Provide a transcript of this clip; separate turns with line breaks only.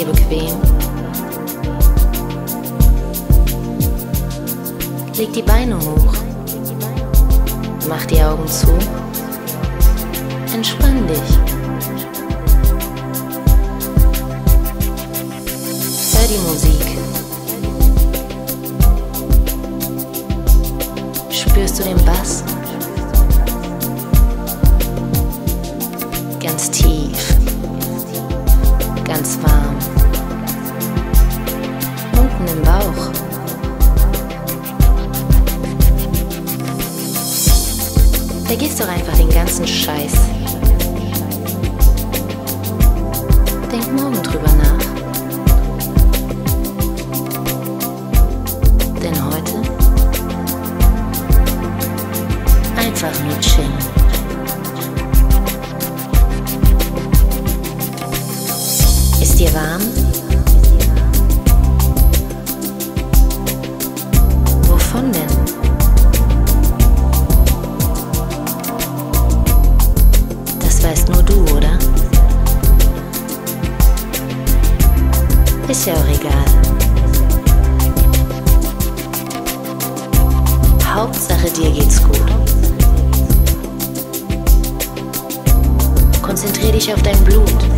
dir bequem. Leg die Beine hoch. Mach die Augen zu. Entspann dich. Hör die Musik. Spürst du den Bass? Ganz tief. Ganz warm. Knoten im Bauch. Vergiss doch einfach den ganzen Scheiß. Denk morgen drüber nach. ich auf dein Blut.